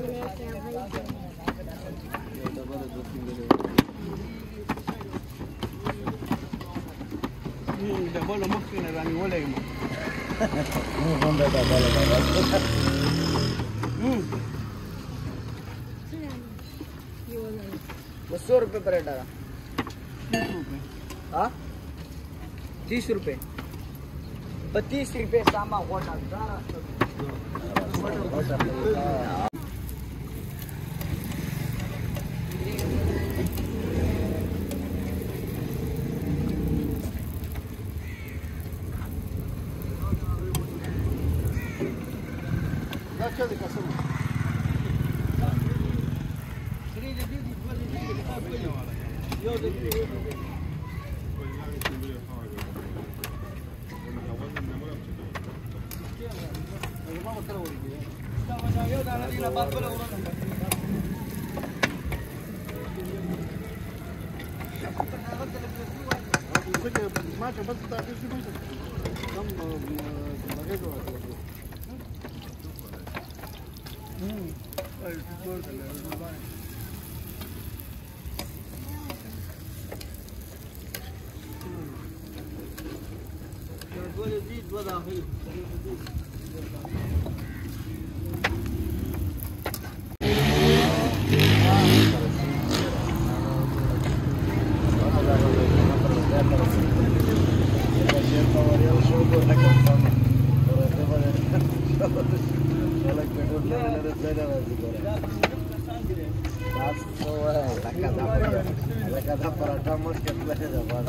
Boleh the ball ni boleh. Hmm, boleh tak boleh tak. Hmm. बस सौ रुपये पर डाला हाँ तीस रुपये पच्चीस रुपये सामा hotel Yo da la dina bakula ulan. Uite, mai am văzut, dar nu uite. vamos bagajul vamos Mm. vamos și vamos nu لکه دا پراټا مخ کې پلټه ده بس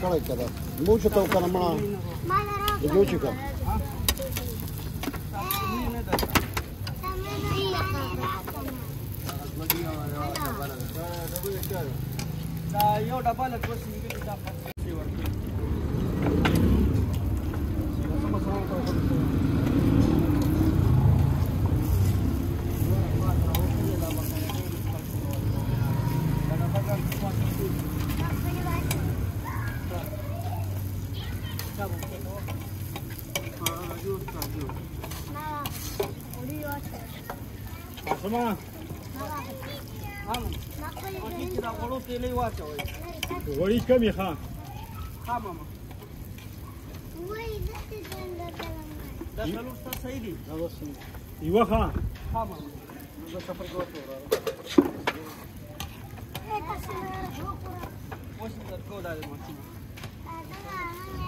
Калайка, да. Мучи толка на мала. Лючика. دا یو ډبل کوشش کوي دا ماشومان هم هغې چې دا غوړو تیلې واچوئ غوړي کمې ښه ښه ماما دا څلور ستا صحیح دي یوه ښه ښه ماما زه سفر کې وچوم اوس درکو دا د ماشومان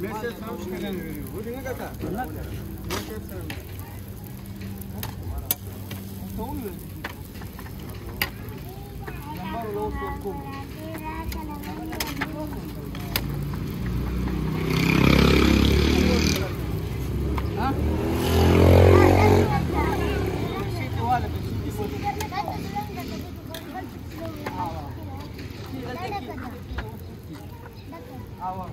Mesaj savuşken veriyor. Bu ne kadar? Mesaj savuşken. Tamam mı? Lambar lokum. Power.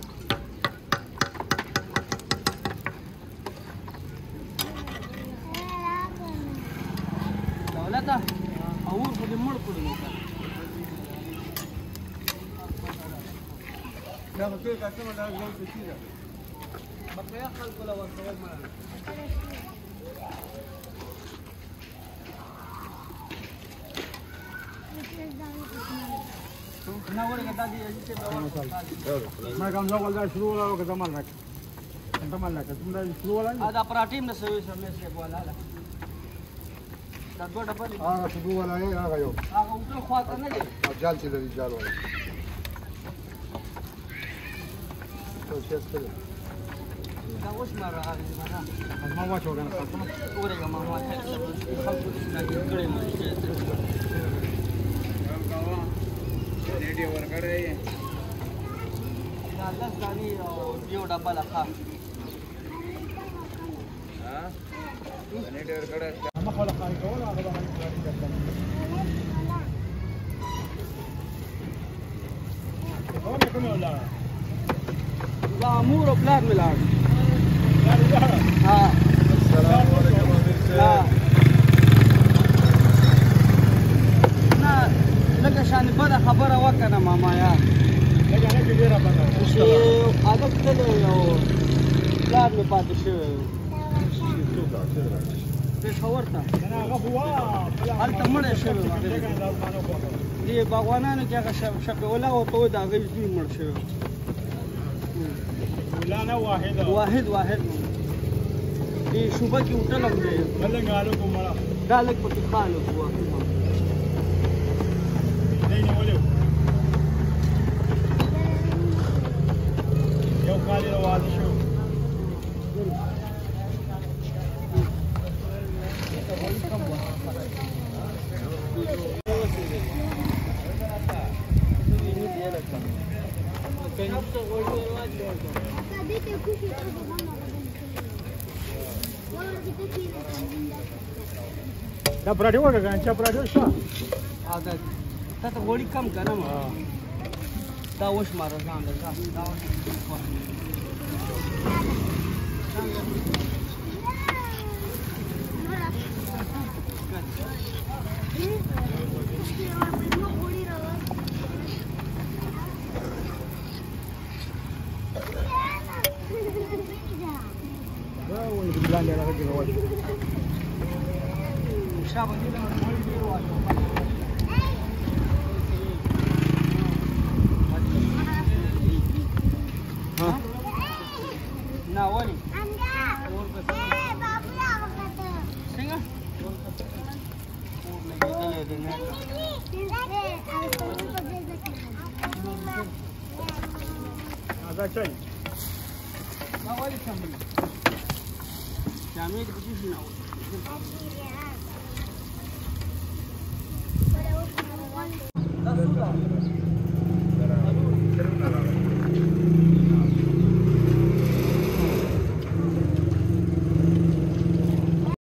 دولته او خو دې مړ کړو دا په کې قسم الله غوښتل چې دا بقیا خلق ولا ورکول مړه Thank you. ما کوم ځای ولدا شروع ولا که تمال راک تمال راک تم دا شروع ولا دا پراټیم نه سوي سمې سي کولا دا دوه ډبل هغه شروع ولا هغه یو هغه اوتل خواته نه دي جال چې لري جال ولا څه څه څه دا اوس ما راغلی ما ما واچو غواړم اورګه ما ما خلک دې کړې مې ډي ور کړې دا لږ غني یو ډبل ښه ها ولې ډي ور کړې ما خپل کار کول هغه باندې کوم ولا دا امور او پلان ملاړ په ورته هلته مړی شوی دې باغوانانو کې هغه شفیعالله ورته وایي د هغې زوی مړ شوی واحد واحد دې شوبه کې وټلم دی دا لږ پکې خالق وو دا پراټي وګه غان چا پراټي شو او دا تاسو وړي کم کنه ما دا وښ مار ځان دا دا وښ 下面这个就是那那树上。